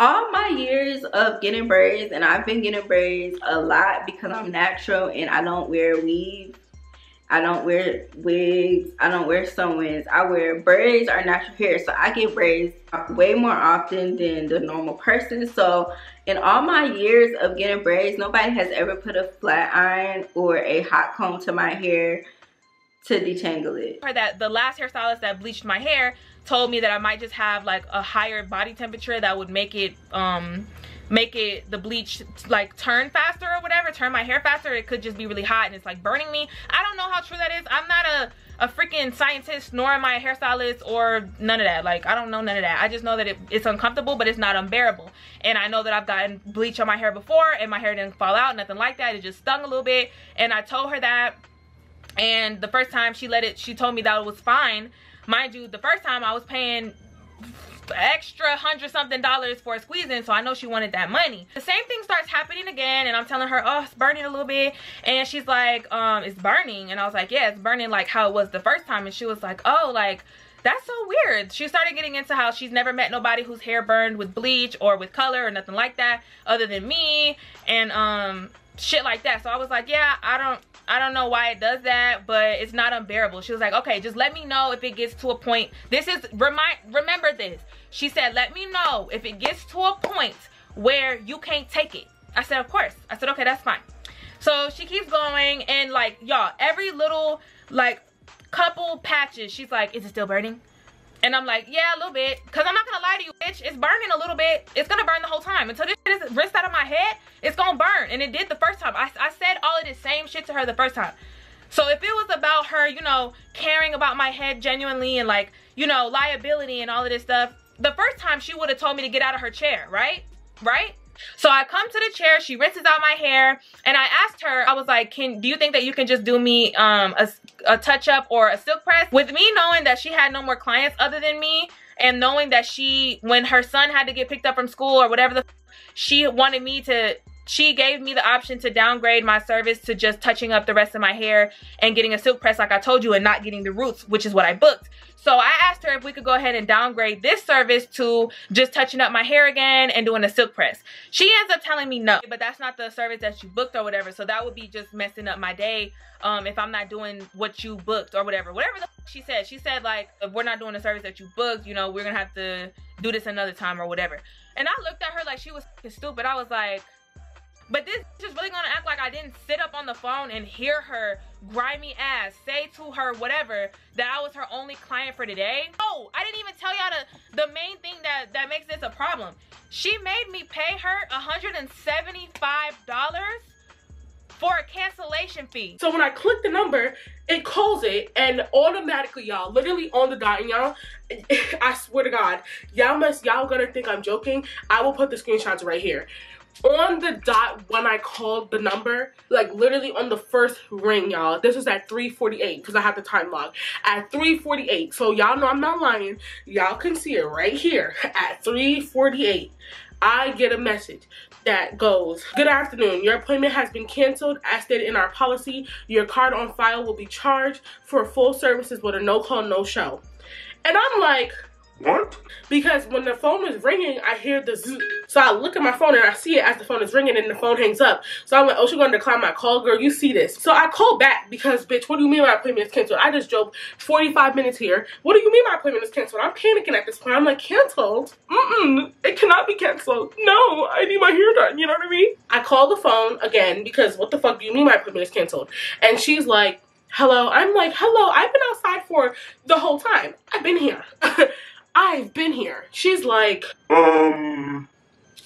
all my years of getting braids, and I've been getting braids a lot because I'm natural and I don't wear weave I don't wear wigs. I don't wear sew-ins. I wear braids or natural hair. So I get braids way more often than the normal person. So in all my years of getting braids, nobody has ever put a flat iron or a hot comb to my hair to detangle it. That the last hairstylist that bleached my hair told me that I might just have like a higher body temperature that would make it um make it the bleach like turn faster or whatever turn my hair faster it could just be really hot and it's like burning me. I don't know how true that is. I'm not a a freaking scientist nor am i a hairstylist or none of that. Like i don't know none of that. I just know that it, it's uncomfortable but it's not unbearable. And i know that i've gotten bleach on my hair before and my hair didn't fall out nothing like that. It just stung a little bit. And i told her that. And the first time she let it she told me that it was fine. Mind you the first time i was paying extra hundred something dollars for a squeeze-in so I know she wanted that money. The same thing starts happening again and I'm telling her oh it's burning a little bit and she's like um it's burning and I was like yeah it's burning like how it was the first time and she was like oh like that's so weird. She started getting into how she's never met nobody whose hair burned with bleach or with color or nothing like that other than me and um shit like that. So I was like, yeah, I don't I don't know why it does that, but it's not unbearable. She was like, okay, just let me know if it gets to a point. This is remind remember this. She said, let me know if it gets to a point where you can't take it. I said, of course. I said, okay, that's fine. So she keeps going and like y'all, every little like couple patches, she's like, is it still burning? And I'm like, yeah, a little bit. Cause I'm not gonna lie to you, bitch. It's burning a little bit. It's gonna burn the whole time. Until this shit is rinsed out of my head, it's gonna burn. And it did the first time. I, I said all of this same shit to her the first time. So if it was about her, you know, caring about my head genuinely and like, you know, liability and all of this stuff, the first time she would have told me to get out of her chair, right? Right? So I come to the chair, she rinses out my hair, and I asked her, I was like, "Can do you think that you can just do me um, a, a touch up or a silk press?" With me knowing that she had no more clients other than me, and knowing that she, when her son had to get picked up from school or whatever the, she wanted me to she gave me the option to downgrade my service to just touching up the rest of my hair and getting a silk press like I told you and not getting the roots, which is what I booked. So I asked her if we could go ahead and downgrade this service to just touching up my hair again and doing a silk press. She ends up telling me no, but that's not the service that you booked or whatever. So that would be just messing up my day um, if I'm not doing what you booked or whatever. Whatever the she said. She said like, if we're not doing the service that you booked, you know, we're gonna have to do this another time or whatever. And I looked at her like she was stupid. I was like, but this is really gonna act like I didn't sit up on the phone and hear her grimy ass say to her whatever that I was her only client for today. Oh, I didn't even tell y'all the, the main thing that, that makes this a problem. She made me pay her $175 for a cancellation fee. So when I click the number, it calls it and automatically y'all, literally on the dot, y'all, I swear to God, y'all must, y'all gonna think I'm joking. I will put the screenshots right here on the dot when I called the number, like literally on the first ring, y'all. This was at 3:48 because I had the time log at 3:48. So y'all know I'm not lying. Y'all can see it right here at 3:48. I get a message that goes, Good afternoon. Your appointment has been canceled. As stated in our policy, your card on file will be charged for full services with a no call, no show. And I'm like, what? Because when the phone is ringing, I hear the zzz. So I look at my phone and I see it as the phone is ringing and the phone hangs up. So I'm like, oh, she's going to decline my call. Girl, you see this. So I call back because, bitch, what do you mean my appointment is canceled? I just drove 45 minutes here. What do you mean my appointment is canceled? I'm panicking at this point. I'm like, canceled? Mm-mm. It cannot be canceled. No, I need my hair done. You know what I mean? I call the phone again because what the fuck do you mean my appointment is canceled? And she's like, hello. I'm like, hello. I've been outside for the whole time. I've been here. I've been here. She's like, um,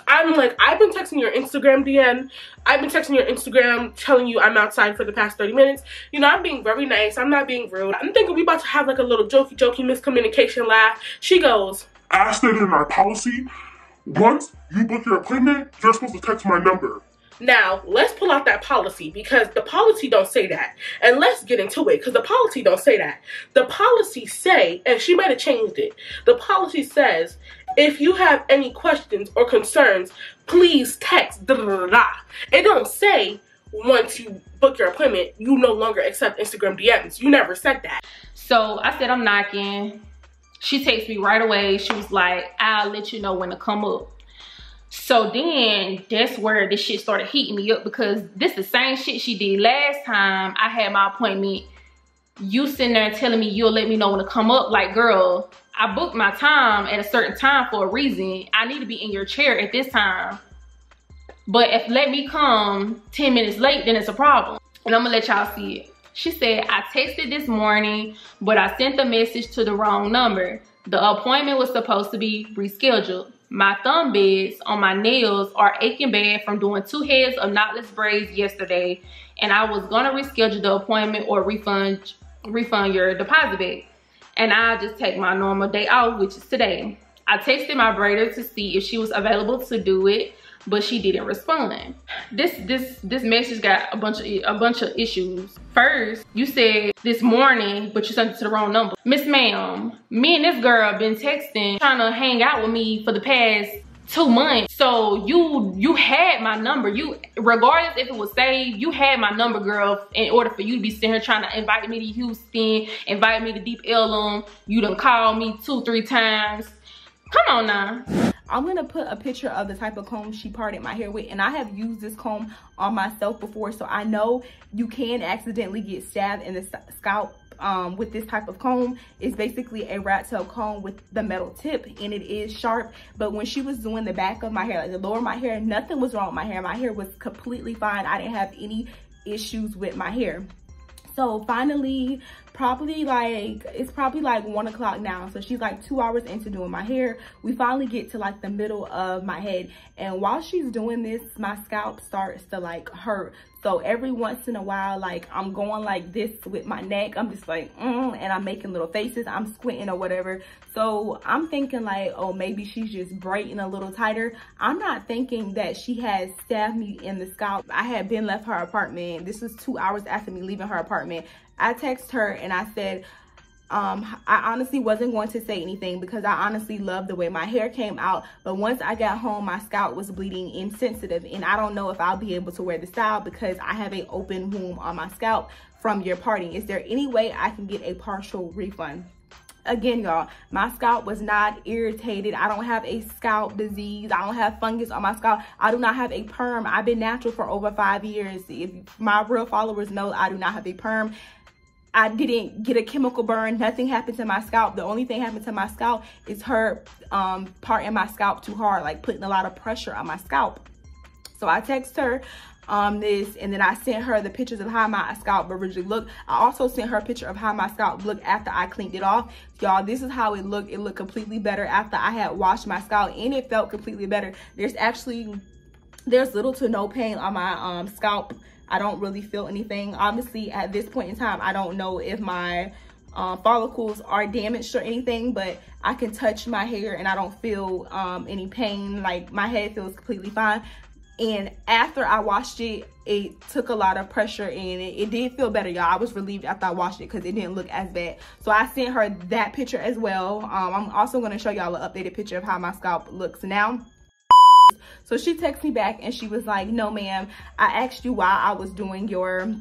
I'm like, I've been texting your Instagram DM. I've been texting your Instagram telling you I'm outside for the past 30 minutes. You know, I'm being very nice. I'm not being rude. I'm thinking we about to have like a little jokey jokey miscommunication laugh. She goes, As stated in our policy, once you book your appointment, you're supposed to text my number. Now, let's pull out that policy because the policy don't say that. And let's get into it because the policy don't say that. The policy say, and she might have changed it. The policy says, if you have any questions or concerns, please text da da da It don't say once you book your appointment, you no longer accept Instagram DMs. You never said that. So I said I'm knocking. She takes me right away. She was like, I'll let you know when to come up. So then that's where this shit started heating me up because this is the same shit she did last time I had my appointment. You sitting there telling me you'll let me know when to come up. Like, girl, I booked my time at a certain time for a reason. I need to be in your chair at this time. But if let me come 10 minutes late, then it's a problem. And I'm gonna let y'all see it. She said, I texted this morning, but I sent the message to the wrong number. The appointment was supposed to be rescheduled. My thumb beds on my nails are aching bad from doing two heads of knotless braids yesterday, and I was gonna reschedule the appointment or refund refund your deposit back. And I'll just take my normal day off, which is today. I texted my braider to see if she was available to do it but she didn't respond. This this this message got a bunch of a bunch of issues. First, you said this morning, but you sent it to the wrong number. Miss ma'am, me and this girl been texting, trying to hang out with me for the past two months. So you you had my number. You regardless if it was saved, you had my number, girl, in order for you to be sitting here trying to invite me to Houston, invite me to Deep Ellum. You done called me two, three times. Come on now. I'm gonna put a picture of the type of comb she parted my hair with and I have used this comb on myself before so I know you can accidentally get stabbed in the scalp um, with this type of comb. It's basically a rat tail comb with the metal tip and it is sharp. But when she was doing the back of my hair, like the lower of my hair, nothing was wrong with my hair. My hair was completely fine. I didn't have any issues with my hair. So finally, probably like, it's probably like one o'clock now. So she's like two hours into doing my hair. We finally get to like the middle of my head. And while she's doing this, my scalp starts to like hurt. So every once in a while, like I'm going like this with my neck. I'm just like, mm, and I'm making little faces. I'm squinting or whatever. So I'm thinking like, oh, maybe she's just braighting a little tighter. I'm not thinking that she has stabbed me in the scalp. I had been left her apartment. This was two hours after me leaving her apartment. I text her and I said, um i honestly wasn't going to say anything because i honestly loved the way my hair came out. But once i got home my scalp was bleeding insensitive. And i don't know if i'll be able to wear the style because i have a open wound on my scalp from your parting. Is there any way i can get a partial refund? Again y'all my scalp was not irritated. I don't have a scalp disease. I don't have fungus on my scalp. I do not have a perm. I've been natural for over five years. If my real followers know i do not have a perm I didn't get a chemical burn. Nothing happened to my scalp. The only thing happened to my scalp is her um, part in my scalp too hard, like putting a lot of pressure on my scalp. So I text her um, this and then I sent her the pictures of how my scalp originally looked. I also sent her a picture of how my scalp looked after I cleaned it off. Y'all, this is how it looked. It looked completely better after I had washed my scalp and it felt completely better. There's actually, there's little to no pain on my um, scalp I don't really feel anything. Obviously, at this point in time, I don't know if my uh, follicles are damaged or anything, but I can touch my hair and I don't feel um, any pain. Like my head feels completely fine. And after I washed it, it took a lot of pressure and it, it did feel better, y'all. I was relieved after I washed it because it didn't look as bad. So I sent her that picture as well. Um, I'm also going to show y'all an updated picture of how my scalp looks now. So she texted me back and she was like, no ma'am, I asked you why I was doing your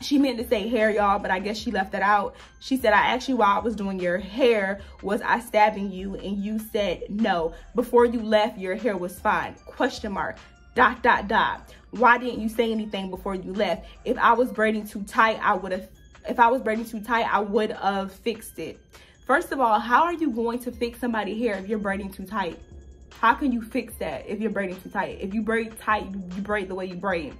she meant to say hair y'all but i guess she left that out. She said i asked you why i was doing your hair. Was i stabbing you? And you said no. Before you left your hair was fine. Question mark. Dot dot dot. Why didn't you say anything before you left? If i was braiding too tight i would have if i was braiding too tight i would have fixed it. First of all how are you going to fix somebody's hair if you're braiding too tight how can you fix that if you're braiding too tight? If you braid tight, you braid the way you braid.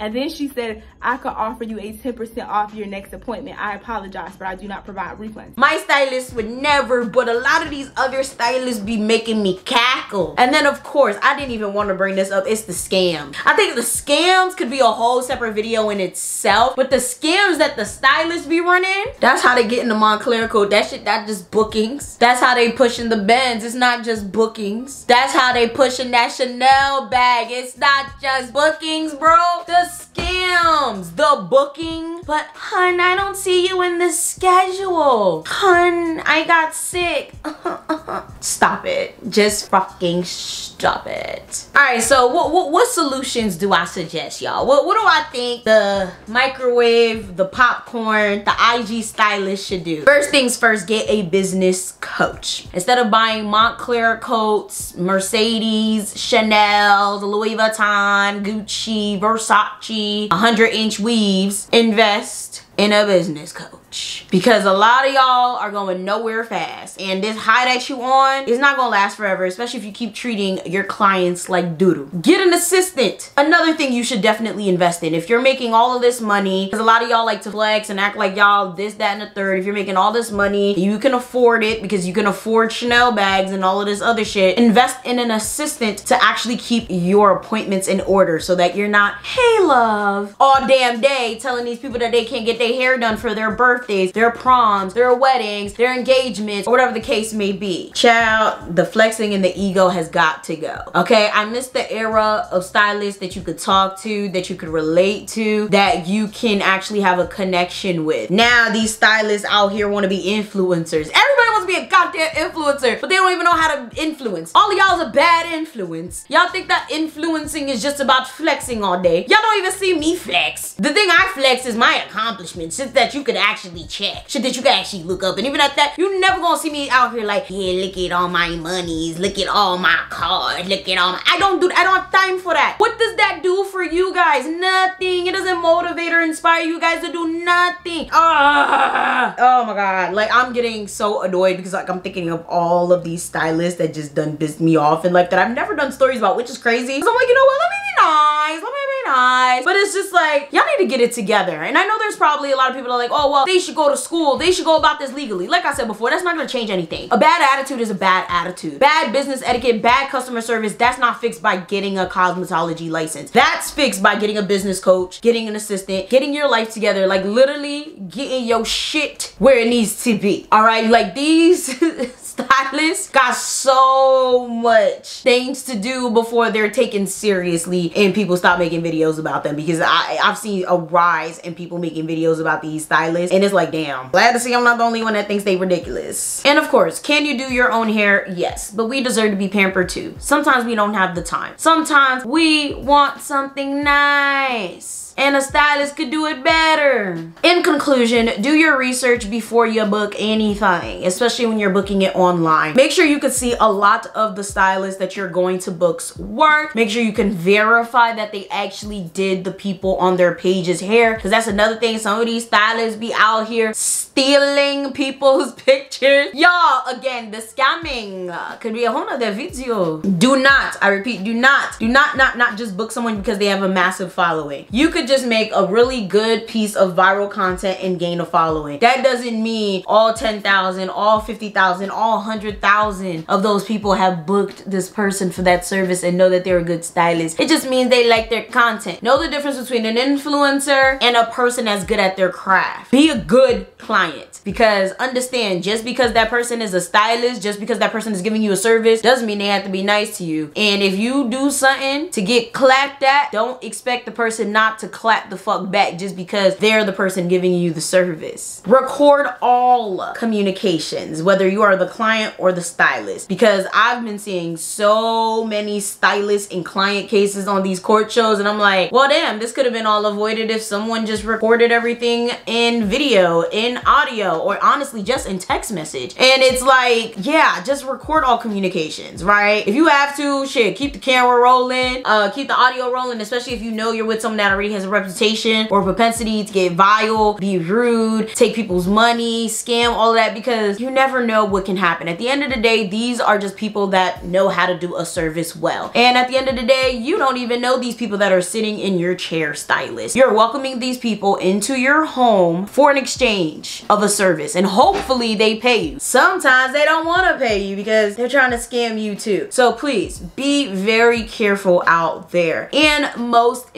And then she said, I could offer you a 10% off your next appointment. I apologize, but I do not provide refunds. My stylist would never, but a lot of these other stylists be making me cackle. And then of course, I didn't even want to bring this up. It's the scam. I think the scams could be a whole separate video in itself, but the scams that the stylists be running, that's how they get in the Moncler code. That shit, that just bookings. That's how they pushing the Benz. It's not just bookings. That's how they pushing that Chanel bag. It's not just bookings, bro. The scams, the booking. But hun, I don't see you in the schedule. Hun, I got sick. stop it. Just fucking stop it. All right, so what, what, what solutions do I suggest, y'all? What, what do I think the microwave, the popcorn, the IG stylist should do? First things first, get a business coach. Instead of buying Moncler coats, Mercedes, Chanel, Louis Vuitton, Gucci, Versace, 100 inch weaves, invest in a business coach. Because a lot of y'all are going nowhere fast. And this high that you on is not gonna last forever especially if you keep treating your clients like doodle. Get an assistant. Another thing you should definitely invest in. If you're making all of this money because a lot of y'all like to flex and act like y'all this that and the third. If you're making all this money you can afford it because you can afford chanel bags and all of this other shit. Invest in an assistant to actually keep your appointments in order so that you're not hey love all damn day telling these people that they can't get their hair done for their birthdays, their proms, their weddings, their engagements, or whatever the case may be. Child, the flexing and the ego has got to go. Okay, I miss the era of stylists that you could talk to, that you could relate to, that you can actually have a connection with. Now these stylists out here want to be influencers. Everybody wants to be a goddamn influencer, but they don't even know how to influence. All of y'all is a bad influence. Y'all think that influencing is just about flexing all day. Y'all don't even see me flex. The thing I flex is my accomplishments, shit that you could actually check, shit that you could actually look up. And even at that, you never gonna see me out here like, yeah, look at all my monies, look at all my cars, look at all my, I don't do, I don't have time for that. What does that do for you guys? Nothing. It doesn't motivate or inspire you guys to do nothing. Ah. Oh my God. Like I'm getting so annoyed because like I'm thinking of all of these stylists that just done pissed me off and like that I've never done stories about, which is crazy. So I'm like, you know what? Let me nice. Let me be nice. But it's just like, y'all need to get it together. And I know there's probably a lot of people that are like, oh, well, they should go to school. They should go about this legally. Like I said before, that's not gonna change anything. A bad attitude is a bad attitude. Bad business etiquette, bad customer service, that's not fixed by getting a cosmetology license. That's fixed by getting a business coach, getting an assistant, getting your life together, like literally getting your shit where it needs to be. All right, like these stylists got so much things to do before they're taken seriously and people stop making videos about them because I, I've seen a rise in people making videos about these stylists and it's like, damn, glad to see I'm not the only one that thinks they ridiculous. And of course, can you do your own hair? Yes, but we deserve to be pampered too. Sometimes we don't have the time. Sometimes we want something nice and a stylist could do it better. In conclusion, do your research before you book anything, especially when you're booking it online. Make sure you can see a lot of the stylists that you're going to book's work. Make sure you can verify that they actually did the people on their page's hair because that's another thing. Some of these stylists be out here stealing people's pictures. Y'all, again, the scamming uh, could be a whole nother video. Do not, I repeat, do not, do not, not, not just book someone because they have a massive following. You could just make a really good piece of viral content and gain a following. That doesn't mean all 10,000, all 50,000, all 100,000 of those people have booked this person for that service and know that they're a good stylist. It just means they like their content. Know the difference between an influencer and a person that's good at their craft. Be a good client because understand just because that person is a stylist, just because that person is giving you a service doesn't mean they have to be nice to you. And if you do something to get clapped at, don't expect the person not to clap the fuck back just because they're the person giving you the service. Record all communications, whether you are the client or the stylist, because I've been seeing so many stylist and client cases on these court shows, and I'm like, well, damn, this could have been all avoided if someone just recorded everything in video, in audio, or honestly, just in text message. And it's like, yeah, just record all communications, right? If you have to, shit, keep the camera rolling, uh, keep the audio rolling, especially if you know you're with someone that already has a reputation or propensity to get vile, be rude, take people's money, scam, all that because you never know what can happen. At the end of the day, these are just people that know how to do a service well. And at the end of the day, you don't even know these people that are sitting in your chair stylist. You're welcoming these people into your home for an exchange of a service and hopefully they pay you. Sometimes they don't want to pay you because they're trying to scam you too. So please be very careful out there. And most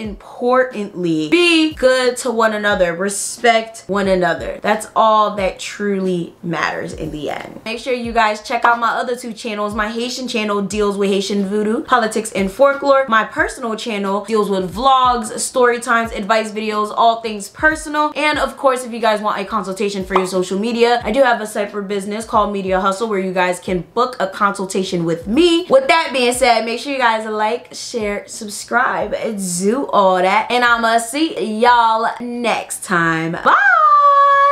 importantly, be good to one another. Respect one another. That's all that truly matters in the end. Make sure you guys check out my other two channels. My Haitian channel deals with Haitian voodoo, politics, and folklore. My personal channel deals with vlogs, story times, advice videos, all things personal. And of course, if you guys want a consultation for your social media, I do have a site for business called Media Hustle where you guys can book a consultation with me. With that being said, make sure you guys like, share, subscribe, do all that. And I'ma see y'all next time. Bye!